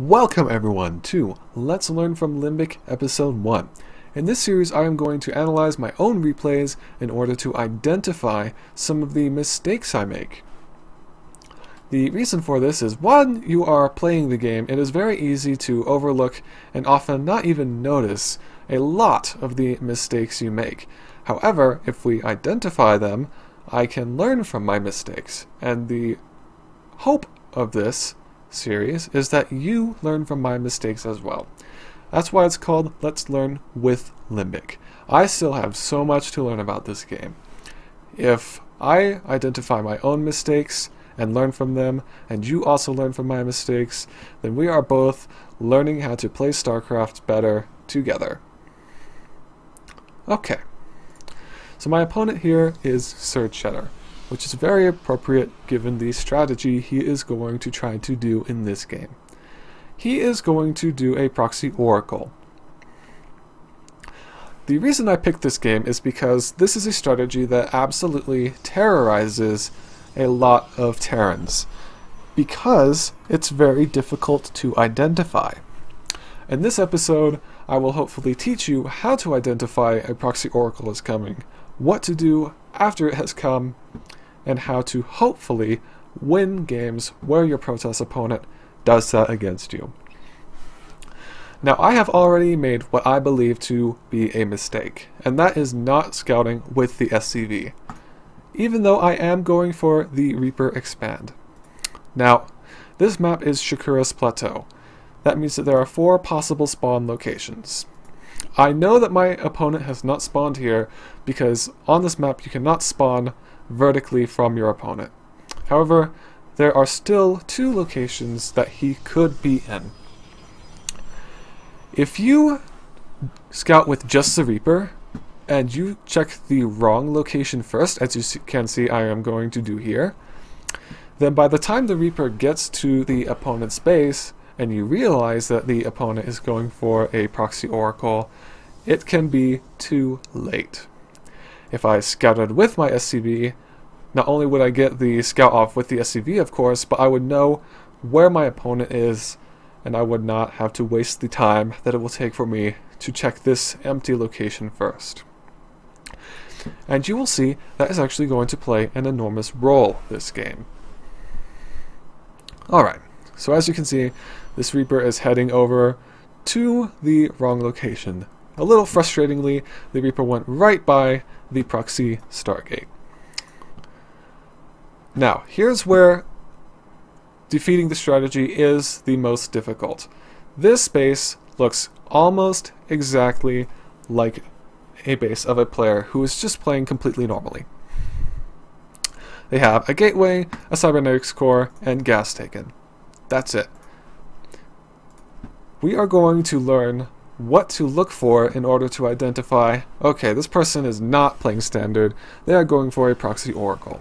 Welcome everyone to Let's Learn from Limbic Episode 1. In this series I am going to analyze my own replays in order to identify some of the mistakes I make. The reason for this is one, you are playing the game, it is very easy to overlook and often not even notice a lot of the mistakes you make. However, if we identify them, I can learn from my mistakes. And the hope of this series is that you learn from my mistakes as well. That's why it's called Let's Learn with Limbic. I still have so much to learn about this game. If I identify my own mistakes and learn from them, and you also learn from my mistakes, then we are both learning how to play StarCraft better together. Okay. So my opponent here is Sir Cheddar which is very appropriate given the strategy he is going to try to do in this game. He is going to do a proxy oracle. The reason I picked this game is because this is a strategy that absolutely terrorizes a lot of Terrans, because it's very difficult to identify. In this episode, I will hopefully teach you how to identify a proxy oracle is coming, what to do after it has come, and how to hopefully win games where your Protoss opponent does that against you. Now, I have already made what I believe to be a mistake, and that is not scouting with the SCV, even though I am going for the Reaper Expand. Now, this map is Shakuras Plateau. That means that there are four possible spawn locations. I know that my opponent has not spawned here because on this map you cannot spawn vertically from your opponent. However, there are still two locations that he could be in. If you scout with just the Reaper, and you check the wrong location first, as you can see I am going to do here, then by the time the Reaper gets to the opponent's base, and you realize that the opponent is going for a proxy oracle, it can be too late. If I scouted with my SCV, not only would I get the scout off with the SCV, of course, but I would know where my opponent is, and I would not have to waste the time that it will take for me to check this empty location first. And you will see that is actually going to play an enormous role this game. Alright, so as you can see, this Reaper is heading over to the wrong location. A little frustratingly, the Reaper went right by the proxy Stargate. Now, here's where defeating the strategy is the most difficult. This base looks almost exactly like a base of a player who is just playing completely normally. They have a gateway, a cybernetics core, and gas taken. That's it. We are going to learn what to look for in order to identify, okay, this person is not playing standard, they are going for a proxy oracle.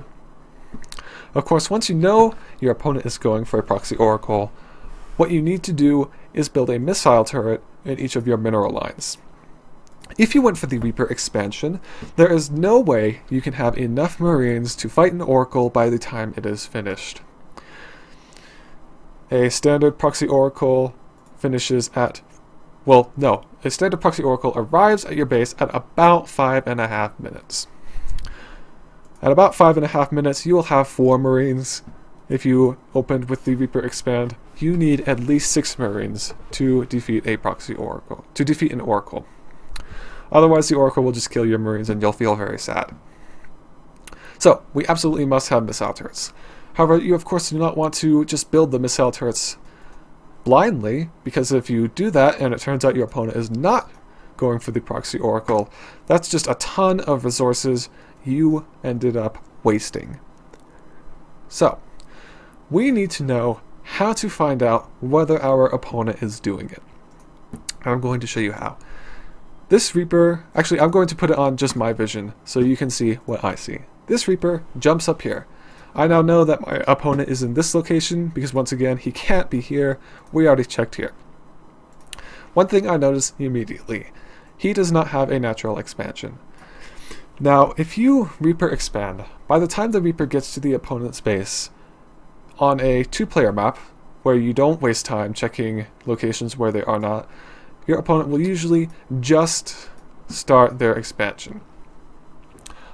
Of course, once you know your opponent is going for a proxy oracle, what you need to do is build a missile turret in each of your mineral lines. If you went for the Reaper expansion, there is no way you can have enough Marines to fight an Oracle by the time it is finished. A standard proxy Oracle finishes at well, no. A standard proxy oracle arrives at your base at about five and a half minutes. At about five and a half minutes, you will have four marines. If you opened with the Reaper Expand, you need at least six marines to defeat a proxy oracle, to defeat an oracle. Otherwise, the oracle will just kill your marines and you'll feel very sad. So, we absolutely must have missile turrets. However, you of course do not want to just build the missile turrets blindly, because if you do that and it turns out your opponent is not going for the proxy oracle, that's just a ton of resources you ended up wasting. So, we need to know how to find out whether our opponent is doing it. And I'm going to show you how. This Reaper, actually I'm going to put it on just my vision so you can see what I see. This Reaper jumps up here. I now know that my opponent is in this location because once again, he can't be here. We already checked here. One thing I noticed immediately, he does not have a natural expansion. Now, if you Reaper expand, by the time the Reaper gets to the opponent's base, on a two-player map, where you don't waste time checking locations where they are not, your opponent will usually just start their expansion.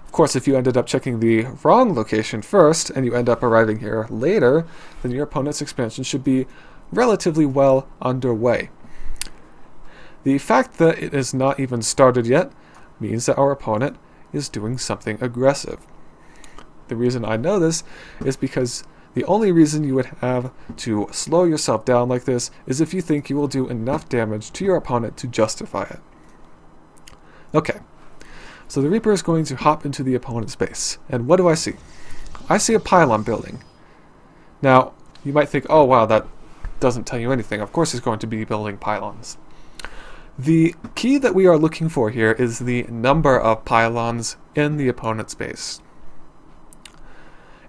Of course, if you ended up checking the wrong location first and you end up arriving here later, then your opponent's expansion should be relatively well underway. The fact that it is not even started yet means that our opponent is doing something aggressive. The reason I know this is because the only reason you would have to slow yourself down like this is if you think you will do enough damage to your opponent to justify it. Okay, so the Reaper is going to hop into the opponent's base. And what do I see? I see a pylon building. Now, you might think, oh wow, that doesn't tell you anything. Of course he's going to be building pylons. The key that we are looking for here is the number of pylons in the opponent's base.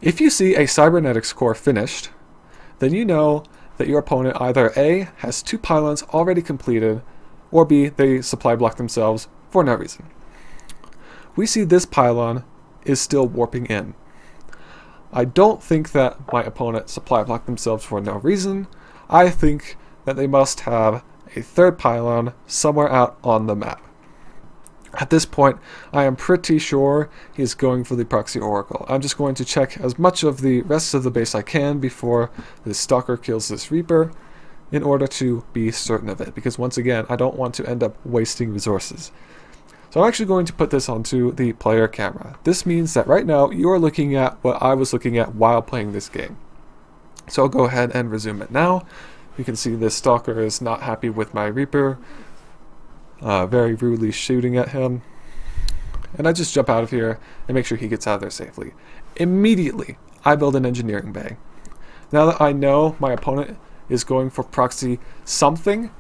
If you see a cybernetics core finished, then you know that your opponent either A, has two pylons already completed, or B, they supply block themselves for no reason we see this pylon is still warping in. I don't think that my opponent supply blocked themselves for no reason. I think that they must have a third pylon somewhere out on the map. At this point, I am pretty sure he's going for the proxy oracle. I'm just going to check as much of the rest of the base I can before the stalker kills this reaper in order to be certain of it, because once again, I don't want to end up wasting resources. So I'm actually going to put this onto the player camera. This means that right now you are looking at what I was looking at while playing this game. So I'll go ahead and resume it now. You can see this Stalker is not happy with my Reaper, uh, very rudely shooting at him. And I just jump out of here and make sure he gets out of there safely. Immediately, I build an engineering bay. Now that I know my opponent is going for proxy something,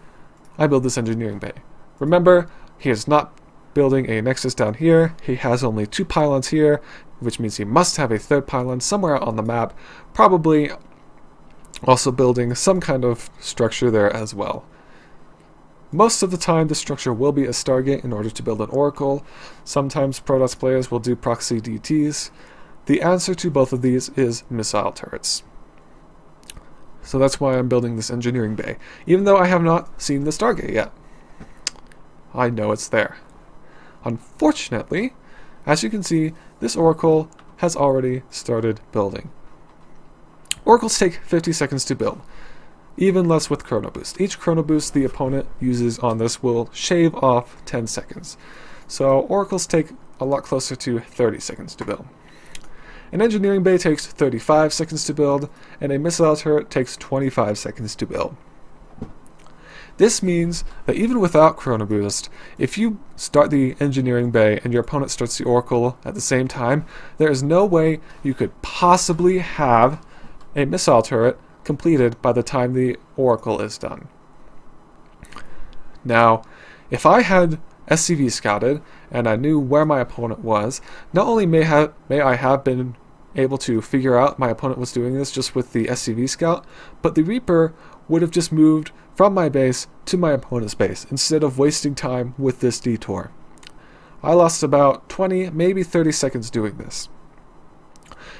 I build this engineering bay. Remember, he is not building a nexus down here. He has only two pylons here, which means he must have a third pylon somewhere on the map, probably also building some kind of structure there as well. Most of the time, the structure will be a Stargate in order to build an Oracle. Sometimes Protoss players will do proxy DTs. The answer to both of these is missile turrets. So that's why I'm building this engineering bay, even though I have not seen the Stargate yet. I know it's there. Unfortunately, as you can see, this oracle has already started building. Oracles take 50 seconds to build, even less with Chrono Boost. Each Chrono Boost the opponent uses on this will shave off 10 seconds. So oracles take a lot closer to 30 seconds to build. An engineering bay takes 35 seconds to build, and a missile turret takes 25 seconds to build. This means that even without Chrono Boost, if you start the Engineering Bay and your opponent starts the Oracle at the same time, there is no way you could possibly have a missile turret completed by the time the Oracle is done. Now, if I had SCV scouted and I knew where my opponent was, not only may, have, may I have been able to figure out my opponent was doing this just with the SCV scout, but the Reaper would have just moved from my base to my opponent's base instead of wasting time with this detour. I lost about 20, maybe 30 seconds doing this.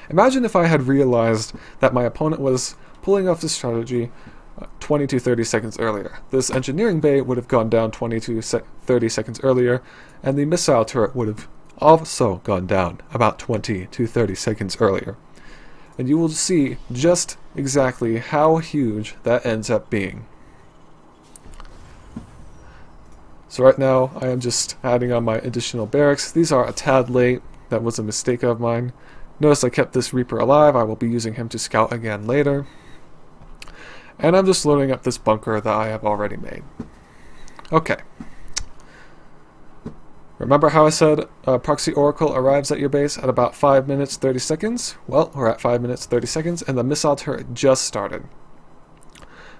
Imagine if I had realized that my opponent was pulling off this strategy uh, 20 to 30 seconds earlier. This engineering bay would have gone down 20 to 30 seconds earlier, and the missile turret would have also gone down about 20 to 30 seconds earlier. And you will see just exactly how huge that ends up being. So right now I am just adding on my additional barracks. These are a tad late. That was a mistake of mine. Notice I kept this Reaper alive. I will be using him to scout again later. And I'm just loading up this bunker that I have already made. Okay. Remember how I said a Proxy Oracle arrives at your base at about 5 minutes 30 seconds? Well, we're at 5 minutes 30 seconds and the missile turret just started.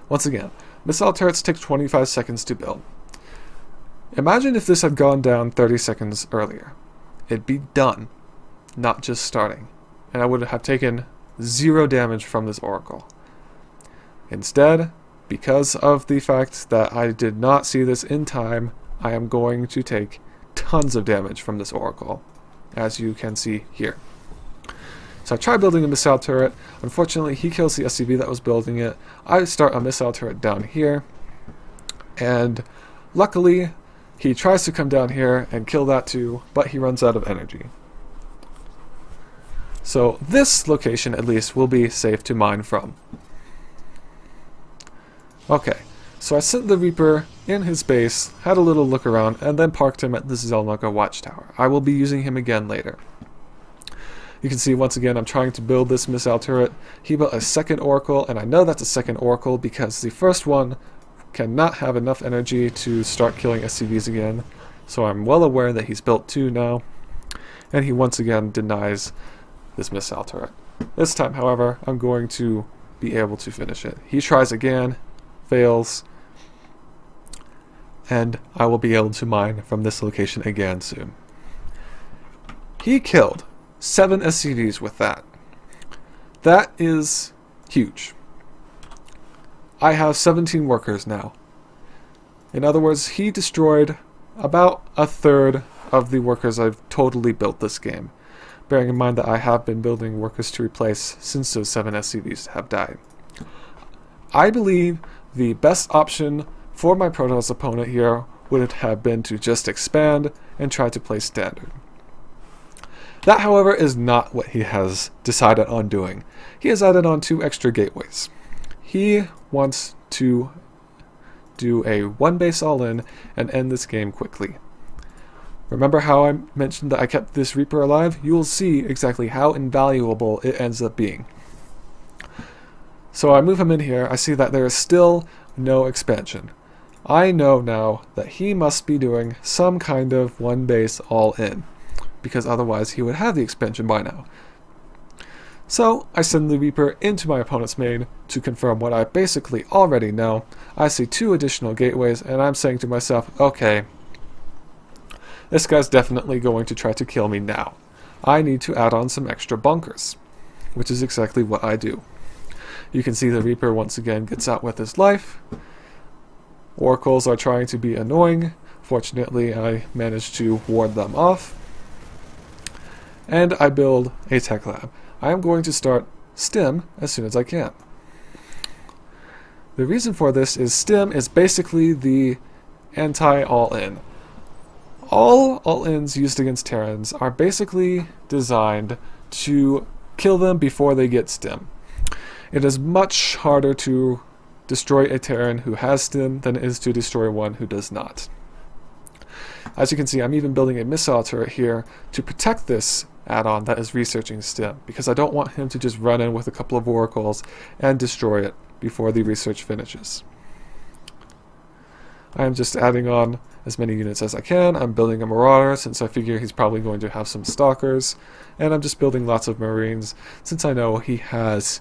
Once again, missile turrets take 25 seconds to build. Imagine if this had gone down 30 seconds earlier. It'd be done, not just starting. And I would have taken zero damage from this oracle. Instead, because of the fact that I did not see this in time, I am going to take tons of damage from this oracle, as you can see here. So I try building a missile turret. Unfortunately, he kills the SCV that was building it. I start a missile turret down here. And luckily, he tries to come down here and kill that too, but he runs out of energy. So this location, at least, will be safe to mine from. Okay, so I sent the Reaper in his base, had a little look around, and then parked him at the Xel'Naga watchtower. I will be using him again later. You can see once again I'm trying to build this missile turret. He built a second Oracle, and I know that's a second Oracle because the first one cannot have enough energy to start killing SCVs again. So I'm well aware that he's built two now. And he once again denies this missile turret. This time, however, I'm going to be able to finish it. He tries again, fails, and I will be able to mine from this location again soon. He killed seven SCVs with that. That is huge. I have 17 workers now. In other words, he destroyed about a third of the workers I've totally built this game, bearing in mind that I have been building workers to replace since those 7 SCVs have died. I believe the best option for my Protoss opponent here would it have been to just expand and try to play standard. That, however, is not what he has decided on doing. He has added on two extra gateways. He wants to do a one base all in and end this game quickly. Remember how I mentioned that I kept this Reaper alive? You will see exactly how invaluable it ends up being. So I move him in here, I see that there is still no expansion. I know now that he must be doing some kind of one base all in, because otherwise he would have the expansion by now. So I send the Reaper into my opponent's main to confirm what I basically already know. I see two additional gateways and I'm saying to myself, okay, this guy's definitely going to try to kill me now. I need to add on some extra bunkers, which is exactly what I do. You can see the Reaper once again gets out with his life, Oracles are trying to be annoying. Fortunately, I managed to ward them off. And I build a tech lab. I am going to start stim as soon as I can. The reason for this is stim is basically the anti-all-in. All all-ins used against Terrans are basically designed to kill them before they get stim. It is much harder to destroy a Terran who has stim than it is to destroy one who does not. As you can see, I'm even building a missile turret here to protect this add-on that is researching stim, because I don't want him to just run in with a couple of oracles and destroy it before the research finishes. I am just adding on as many units as I can. I'm building a Marauder since I figure he's probably going to have some Stalkers. And I'm just building lots of Marines since I know he has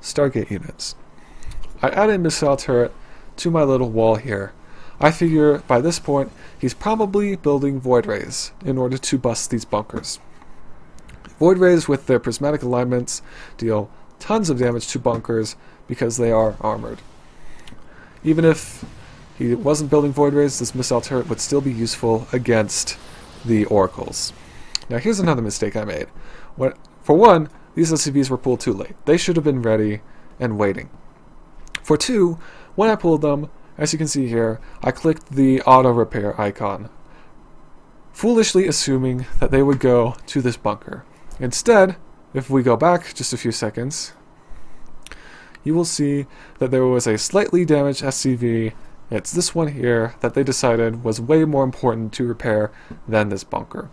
Stargate units. I add a missile turret to my little wall here. I figure by this point he's probably building Void Rays in order to bust these bunkers. Void Rays with their prismatic alignments deal tons of damage to bunkers because they are armored. Even if he wasn't building Void Rays, this missile turret would still be useful against the Oracles. Now here's another mistake I made. When, for one, these SCVs were pulled too late. They should have been ready and waiting. For two, when I pulled them, as you can see here, I clicked the auto repair icon, foolishly assuming that they would go to this bunker. Instead, if we go back just a few seconds, you will see that there was a slightly damaged SCV. It's this one here that they decided was way more important to repair than this bunker.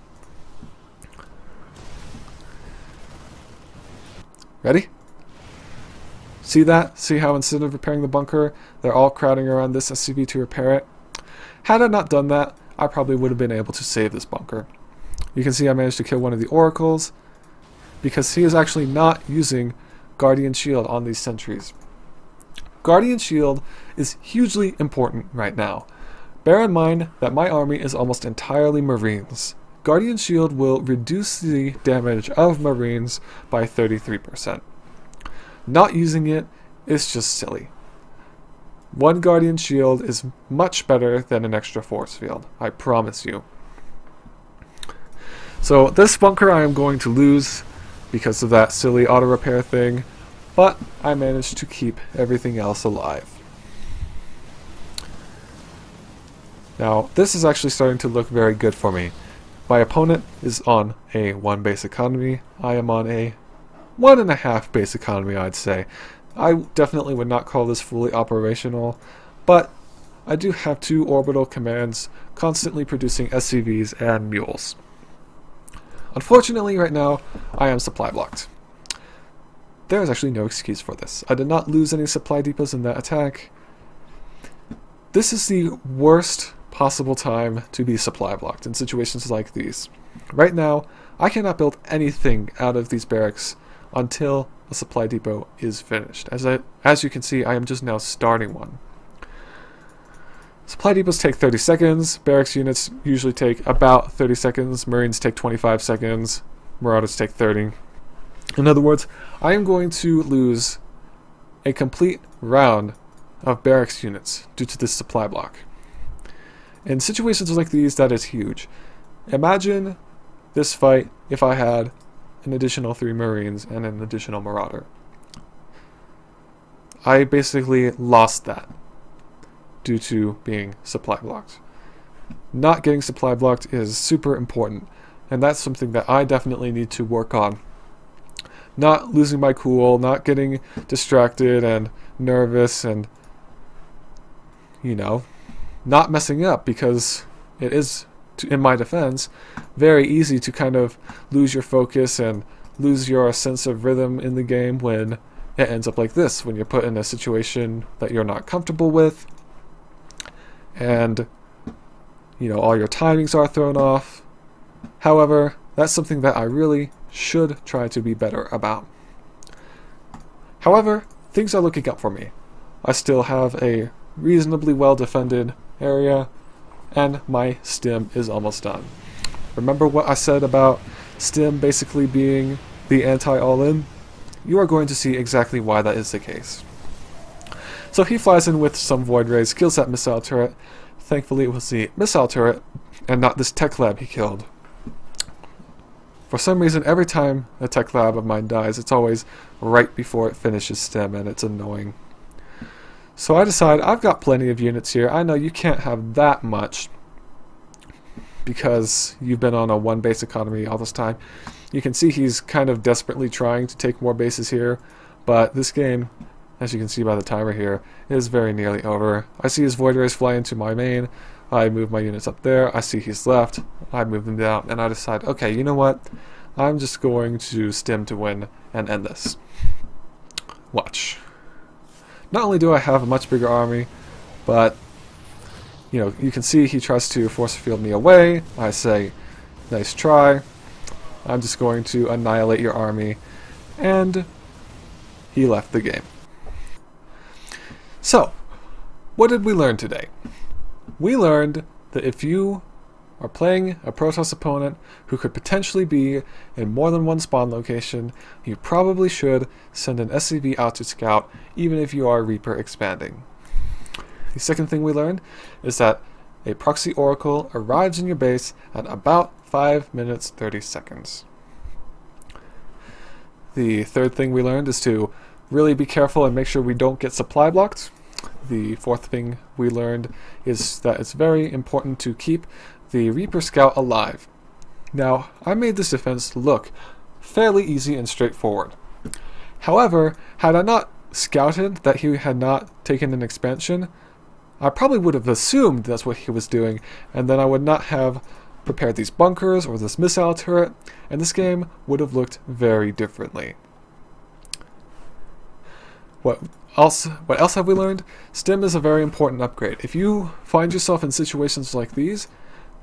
Ready? See that? See how instead of repairing the bunker, they're all crowding around this SCV to repair it? Had I not done that, I probably would have been able to save this bunker. You can see I managed to kill one of the oracles, because he is actually not using Guardian Shield on these sentries. Guardian Shield is hugely important right now. Bear in mind that my army is almost entirely Marines. Guardian Shield will reduce the damage of Marines by 33%. Not using it is just silly. One Guardian Shield is much better than an extra force field, I promise you. So this bunker I am going to lose because of that silly auto repair thing, but I managed to keep everything else alive. Now, this is actually starting to look very good for me. My opponent is on a 1 base economy. I am on a 1.5 base economy, I'd say. I definitely would not call this fully operational, but I do have two orbital commands constantly producing SCVs and mules. Unfortunately, right now, I am supply blocked. There is actually no excuse for this. I did not lose any supply depots in that attack. This is the worst possible time to be supply blocked in situations like these. Right now, I cannot build anything out of these barracks until a supply depot is finished. As, I, as you can see, I am just now starting one. Supply depots take 30 seconds, barracks units usually take about 30 seconds, marines take 25 seconds, marauders take 30. In other words, I am going to lose a complete round of barracks units due to this supply block. In situations like these, that is huge. Imagine this fight if I had an additional three Marines and an additional Marauder. I basically lost that due to being supply blocked. Not getting supply blocked is super important, and that's something that I definitely need to work on. Not losing my cool, not getting distracted and nervous and, you know, not messing up because it is, in my defense, very easy to kind of lose your focus and lose your sense of rhythm in the game when it ends up like this, when you're put in a situation that you're not comfortable with and you know all your timings are thrown off. However, that's something that I really should try to be better about. However, things are looking up for me. I still have a reasonably well defended area, and my stim is almost done. Remember what I said about stim basically being the anti-all-in? You are going to see exactly why that is the case. So he flies in with some void rays, kills that missile turret. Thankfully it was the missile turret and not this tech lab he killed. For some reason, every time a tech lab of mine dies, it's always right before it finishes stim, and it's annoying. So I decide I've got plenty of units here. I know you can't have that much because you've been on a one base economy all this time. You can see he's kind of desperately trying to take more bases here, but this game, as you can see by the timer here, is very nearly over. I see his Void Rays fly into my main, I move my units up there, I see he's left, I move them down, and I decide, okay, you know what? I'm just going to stim to win and end this. Watch. Not only do I have a much bigger army, but you know, you can see he tries to force field me away. I say, nice try. I'm just going to annihilate your army. And he left the game. So, what did we learn today? We learned that if you are playing a Protoss opponent who could potentially be in more than one spawn location, you probably should send an SCV out to scout, even if you are Reaper expanding. The second thing we learned is that a proxy oracle arrives in your base at about 5 minutes 30 seconds. The third thing we learned is to really be careful and make sure we don't get supply blocked. The fourth thing we learned is that it's very important to keep the Reaper Scout alive. Now, I made this defense look fairly easy and straightforward. However, had I not scouted that he had not taken an expansion, I probably would have assumed that's what he was doing, and then I would not have prepared these bunkers or this missile turret, and this game would have looked very differently. What else, what else have we learned? Stim is a very important upgrade. If you find yourself in situations like these,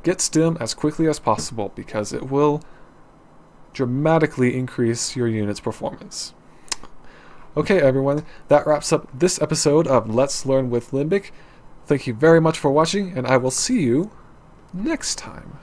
get Stim as quickly as possible because it will dramatically increase your unit's performance. Okay everyone, that wraps up this episode of Let's Learn with Limbic. Thank you very much for watching, and I will see you next time.